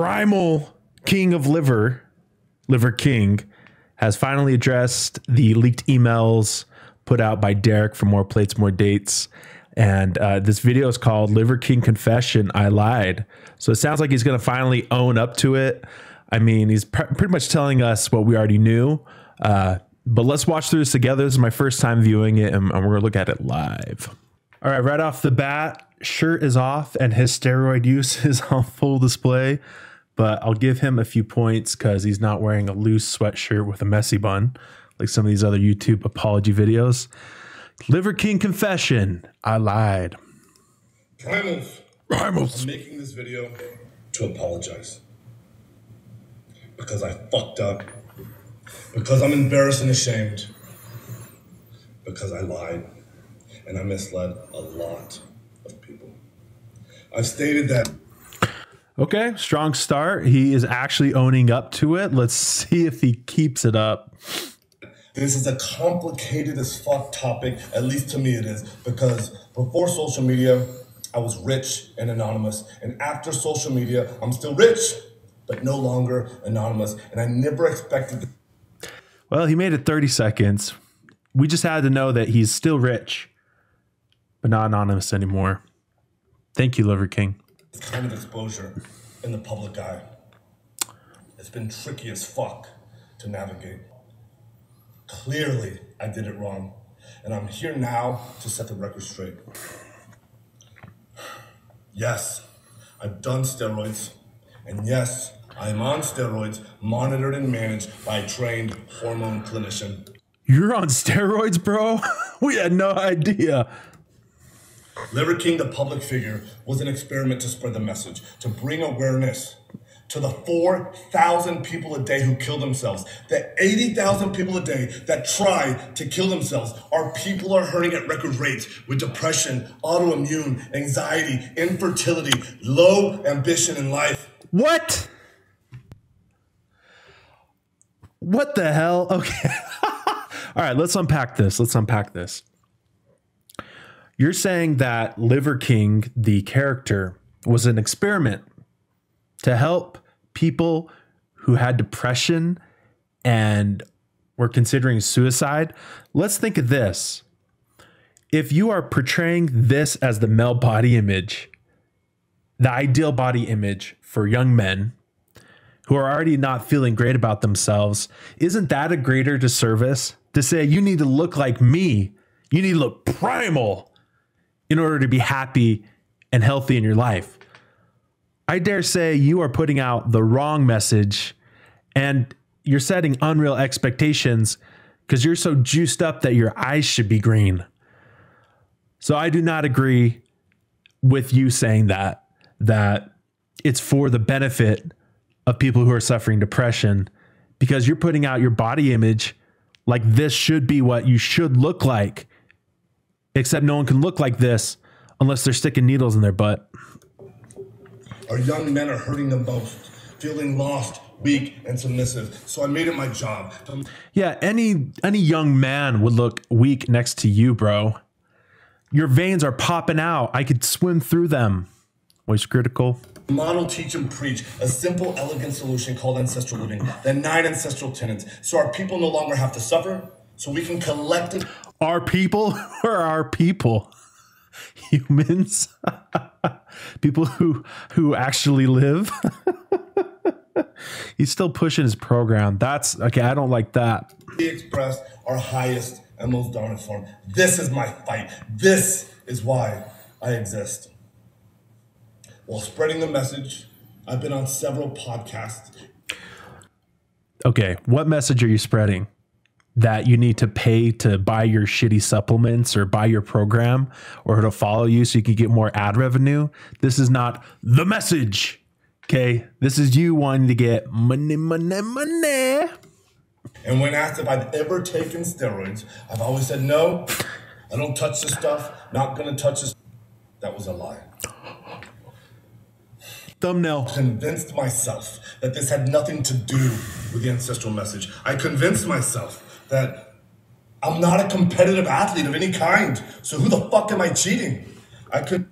primal king of liver, Liver King, has finally addressed the leaked emails put out by Derek for more plates, more dates. And uh, this video is called Liver King Confession I Lied. So it sounds like he's going to finally own up to it. I mean, he's pr- pretty much telling us what we already knew. Uh, but let's watch through this together. This is my first time viewing it, and, and we're going to look at it live. All right, right off the bat, shirt is off and his steroid use is on full display. But I'll give him a few points because he's not wearing a loose sweatshirt with a messy bun like some of these other YouTube apology videos. Liver King confession. I lied. Primals. Primals. I'm making this video to apologize. Because I fucked up. Because I'm embarrassed and ashamed. Because I lied. And I misled a lot of people. I've stated that Okay, strong start. He is actually owning up to it. Let's see if he keeps it up. this is a complicated as fuck topic, at least to me it is, because before social media, I was rich and anonymous. And after social media, I'm still rich, but no longer anonymous. And I never expected Well, he made it 30 seconds. We just had to know that he's still rich, but not anonymous anymore. Thank you, Liver King. This kind of exposure in the public eye. It's been tricky as fuck to navigate. Clearly, I did it wrong. And I'm here now to set the record straight. Yes, I've done steroids. And yes, I am on steroids, monitored and managed by a trained hormone clinician. You're on steroids, bro? we had no idea. Liver King, the public figure, was an experiment to spread the message, to bring awareness to the 4,000 people a day who kill themselves, the 80,000 people a day that try to kill themselves. Our people are hurting at record rates with depression, autoimmune, anxiety, infertility, low ambition in life. What? What the hell? Okay. All right, let's unpack this. Let's unpack this. You're saying that Liver King, the character, was an experiment to help people who had depression and were considering suicide. Let's think of this. If you are portraying this as the male body image, the ideal body image for young men who are already not feeling great about themselves, isn't that a greater disservice to say you need to look like me? You need to look primal in order to be happy and healthy in your life. I dare say you are putting out the wrong message and you're setting unreal expectations because you're so juiced up that your eyes should be green. So I do not agree with you saying that that it's for the benefit of people who are suffering depression because you're putting out your body image like this should be what you should look like. Except no one can look like this unless they're sticking needles in their butt. Our young men are hurting the most, feeling lost, weak, and submissive. So I made it my job to Yeah, any any young man would look weak next to you, bro. Your veins are popping out. I could swim through them. Voice critical. Model, teach, and preach a simple, elegant solution called ancestral living. The nine ancestral tenets, so our people no longer have to suffer, so we can collectively Our people or our people? Humans? people who who actually live? He's still pushing his program. That's okay, I don't like that. express our highest and most dominant form. This is my fight. This is why I exist. While spreading the message, I've been on several podcasts Okay, what message are you spreading? That you need to pay to buy your shitty supplements or buy your program or to follow you so you can get more ad revenue? This is not the message. Okay, this is you wanting to get money, money, money. And when asked if I've ever taken steroids, I've always said no. I don't touch this stuff. Not gonna touch this. That was a lie. Thumbnail. Convinced myself that this had nothing to do with the ancestral message. I convinced myself that I'm not a competitive athlete of any kind. So who the fuck am I cheating? I could.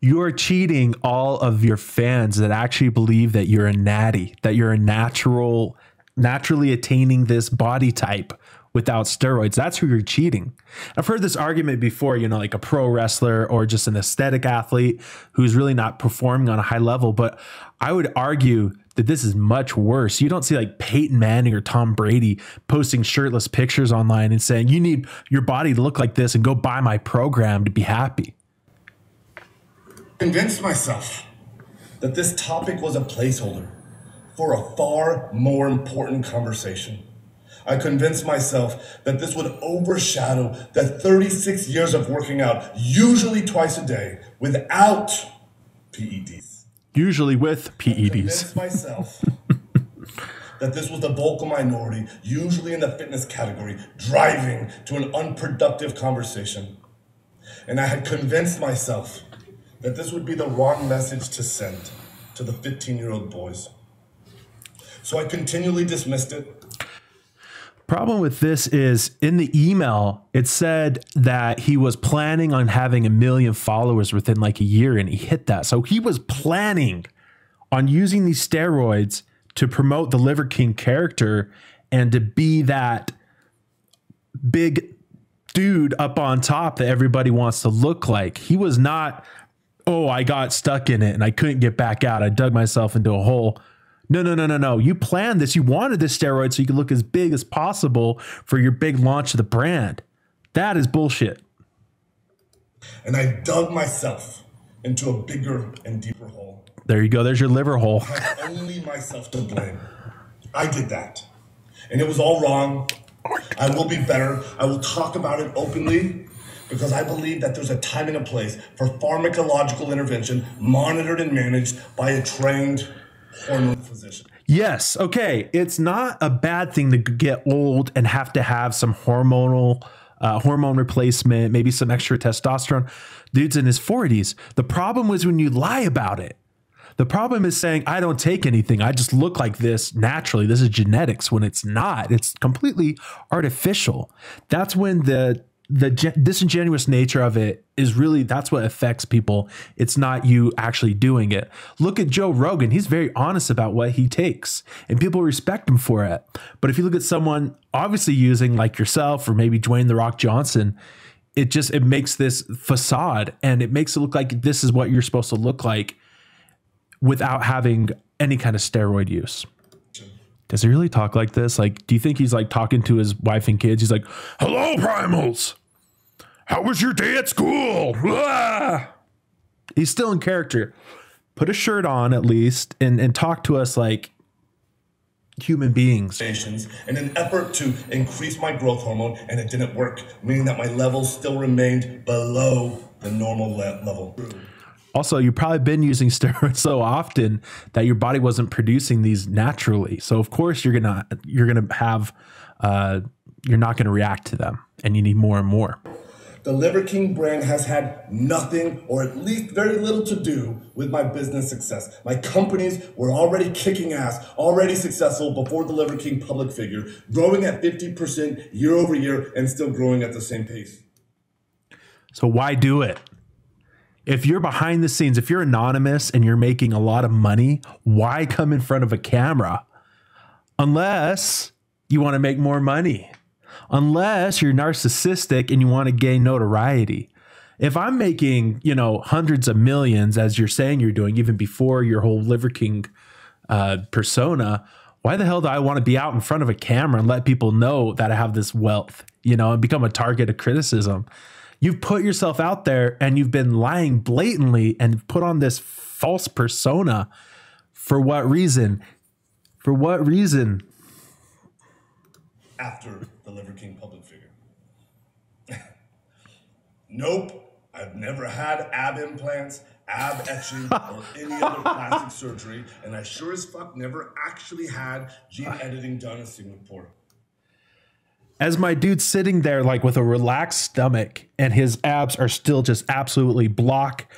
You are cheating all of your fans that actually believe that you're a natty, that you're a natural, naturally attaining this body type without steroids. That's who you're cheating. I've heard this argument before, you know, like a pro wrestler or just an aesthetic athlete who's really not performing on a high level. But I would argue that this is much worse. You don't see like Peyton Manning or Tom Brady posting shirtless pictures online and saying, you need your body to look like this and go buy my program to be happy. I convinced myself that this topic was a placeholder for a far more important conversation. I convinced myself that this would overshadow the 36 years of working out, usually twice a day, without PEDs. Usually with PEDs. myself that this was the vocal minority, usually in the fitness category, driving to an unproductive conversation. And I had convinced myself that this would be the wrong message to send to the 15 year old boys. So I continually dismissed it, Problem with this is in the email, it said that he was planning on having a million followers within like a year and he hit that. So he was planning on using these steroids to promote the Liver King character and to be that big dude up on top that everybody wants to look like. He was not, oh, I got stuck in it and I couldn't get back out. I dug myself into a hole. No, no, no, no, no. You planned this. You wanted this steroid so you could look as big as possible for your big launch of the brand. That is bullshit. and I dug myself into a bigger and deeper hole. There you go. There's your liver hole. Only myself to blame. I did that. And it was all wrong. I will be better. I will talk about it openly because I believe that there's a time and a place for pharmacological intervention monitored and managed by a trained physician. Yes. Okay. It's not a bad thing to get old and have to have some hormonal uh, hormone replacement, maybe some extra testosterone. Dude's in his 40s. The problem was when you lie about it. The problem is saying, I don't take anything. I just look like this naturally. This is genetics when it's not. It's completely artificial. That's when the the disingenuous nature of it is really that's what affects people. It's not you actually doing it. Look at Joe Rogan. He's very honest about what he takes and people respect him for it. But if you look at someone obviously using like yourself or maybe Dwayne the Rock Johnson, it just it makes this facade and it makes it look like this is what you're supposed to look like without having any kind of steroid use. Does he really talk like this? Like, do you think he's like talking to his wife and kids? He's like, "Hello, primals. How was your day at school?" Ah!" He's still in character. Put a shirt on at least, and and talk to us like human beings. In an effort to increase my growth hormone, and it didn't work, meaning that my levels still remained below the normal level. Also, you've probably been using steroids so often that your body wasn't producing these naturally. So of course you're gonna you're gonna have uh, you're not gonna react to them, and you need more and more. The Liver King brand has had nothing, or at least very little, to do with my business success. My companies were already kicking ass, already successful before the Liver King public figure, growing at 50% year over year and still growing at the same pace. So why do it? If you're behind the scenes, if you're anonymous and you're making a lot of money, why come in front of a camera? Unless you want to make more money. Unless you're narcissistic and you want to gain notoriety. If I'm making, you know, hundreds of millions as you're saying you're doing even before your whole Liver King uh, persona, why the hell do I want to be out in front of a camera and let people know that I have this wealth, you know, and become a target of criticism? You've put yourself out there and you've been lying blatantly and put on this false persona. For what reason? For what reason? after the Liver King public figure. nope, I've never had ab implants, ab etching, or any other plastic surgery, and I sure as fuck never actually had gene editing done in Singapore. As my dude's sitting there, like with a relaxed stomach, and his abs are still just absolutely block,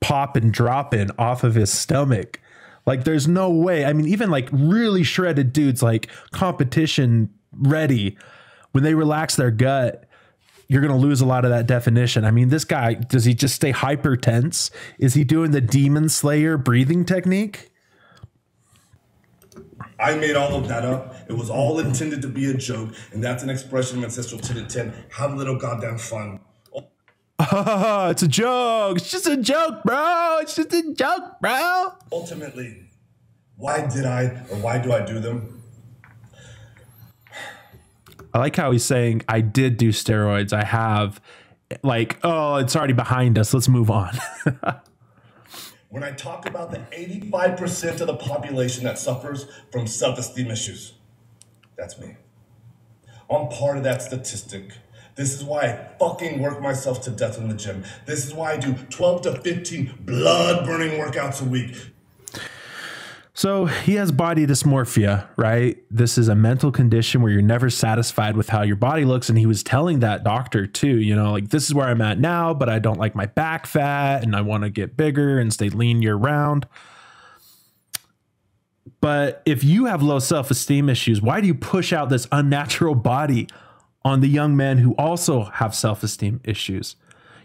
pop, and dropping off of his stomach. Like, there's no way. I mean, even like really shredded dudes, like competition ready, when they relax their gut, you're going to lose a lot of that definition. I mean, this guy, does he just stay hyper tense? Is he doing the demon slayer breathing technique? I made all of that up. It was all intended to be a joke, and that's an expression of ancestral 10 to 10. Have a little goddamn fun. Oh, it's a joke. It's just a joke, bro. It's just a joke, bro. Ultimately, why did I or why do I do them? I like how he's saying, I did do steroids. I have, like, oh, it's already behind us. Let's move on. when I talk about the 85% of the population that suffers from self esteem issues, that's me. I'm part of that statistic. This is why I fucking work myself to death in the gym. This is why I do 12 to 15 blood burning workouts a week. So he has body dysmorphia, right? This is a mental condition where you're never satisfied with how your body looks. And he was telling that doctor too, you know, like this is where I'm at now, but I don't like my back fat and I want to get bigger and stay lean year round. But if you have low self esteem issues, why do you push out this unnatural body on the young men who also have self esteem issues.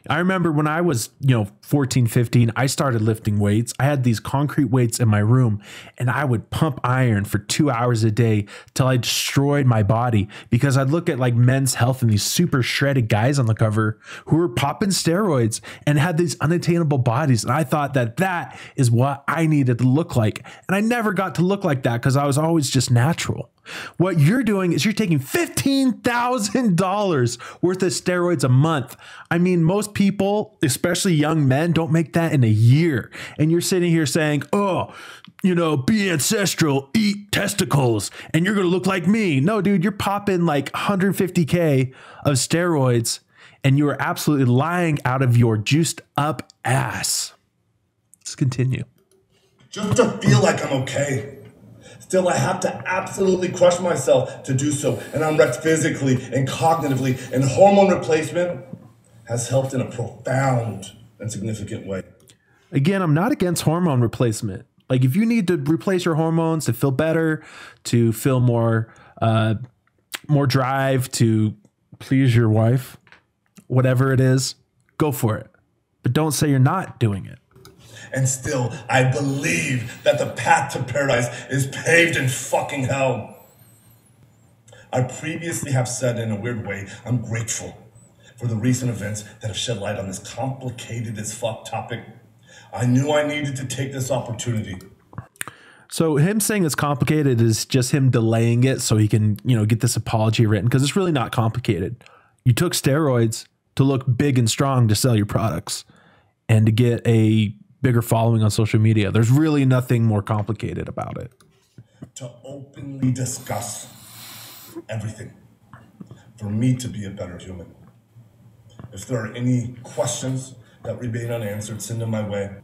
I remember when I was, you know, 14, 15, I started lifting weights. I had these concrete weights in my room and I would pump iron for two hours a day till I destroyed my body because I'd look at like men's health and these super shredded guys on the cover who were popping steroids and had these unattainable bodies. And I thought that that is what I needed to look like. And I never got to look like that because I was always just natural. What you're doing is you're taking $15,000 worth of steroids a month. I mean, most people, especially young men, don't make that in a year. And you're sitting here saying, oh, you know, be ancestral, eat testicles, and you're going to look like me. No, dude, you're popping like 150K of steroids and you are absolutely lying out of your juiced up ass. Let's continue. Just to feel like I'm okay. Still, I have to absolutely crush myself to do so, and I'm wrecked physically and cognitively, and hormone replacement has helped in a profound and significant way. Again, I'm not against hormone replacement. Like, if you need to replace your hormones to feel better, to feel more, uh, more drive, to please your wife, whatever it is, go for it. But don't say you're not doing it. And still, I believe that the path to paradise is paved in fucking hell. I previously have said in a weird way, I'm grateful for the recent events that have shed light on this complicated as fuck topic. I knew I needed to take this opportunity. So him saying it's complicated is just him delaying it so he can, you know, get this apology written because it's really not complicated. You took steroids to look big and strong to sell your products and to get a bigger following on social media. There's really nothing more complicated about it. To openly discuss everything for me to be a better human. If there are any questions that remain unanswered, send them my way.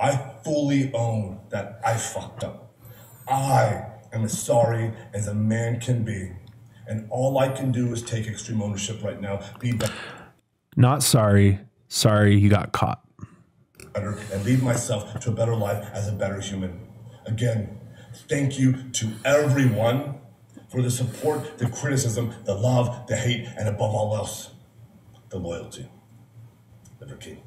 I fully own that I fucked up. I am as sorry as a man can be. And all I can do is take extreme ownership right now. Be better. Not sorry. Sorry you got caught better and lead myself to a better life as a better human. Again, thank you to everyone for the support, the criticism, the love, the hate, and above all else, the loyalty. Liver King.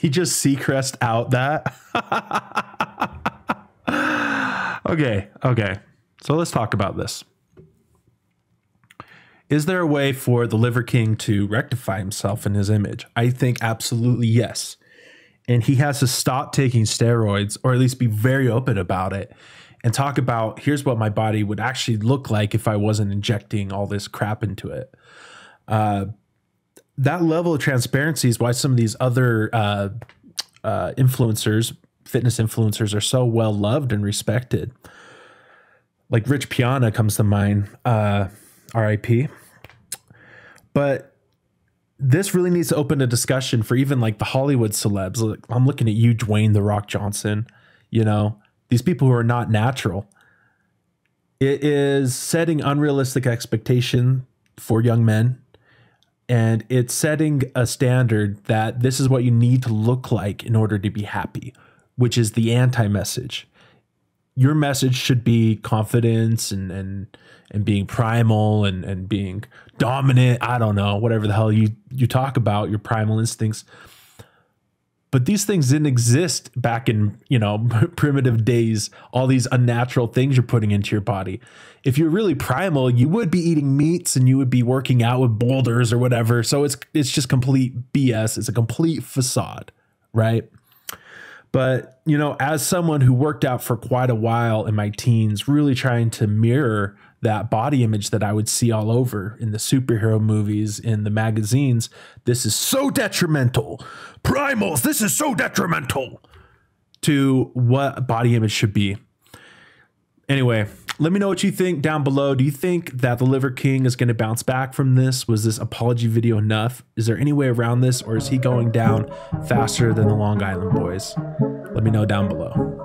He just Seacrest out that. okay, okay. So let's talk about this. Is there a way for the Liver King to rectify himself in his image? I think absolutely yes. And he has to stop taking steroids or at least be very open about it and talk about here's what my body would actually look like if I wasn't injecting all this crap into it. Uh, that level of transparency is why some of these other uh, uh, influencers, fitness influencers, are so well loved and respected. Like Rich Piana comes to mind. RIP. But this really needs to open a discussion for even like the Hollywood celebs. Like, I'm looking at you, Dwayne the Rock Johnson. You know, these people who are not natural. It is setting unrealistic expectation for young men, and it's setting a standard that this is what you need to look like in order to be happy, which is the anti-message. Your message should be confidence and and and being primal and and being dominant. I don't know, whatever the hell you you talk about, your primal instincts. But these things didn't exist back in, you know, primitive days. All these unnatural things you're putting into your body. If you're really primal, you would be eating meats and you would be working out with boulders or whatever. So it's it's just complete BS. It's a complete facade, right? But, you know, as someone who worked out for quite a while in my teens, really trying to mirror that body image that I would see all over in the superhero movies, in the magazines, this is so detrimental. Primals, this is so detrimental to what body image should be. Anyway, let me know what you think down below. Do you think that the Liver King is going to bounce back from this? Was this apology video enough? Is there any way around this, or is he going down faster than the Long Island Boys? Let me know down below.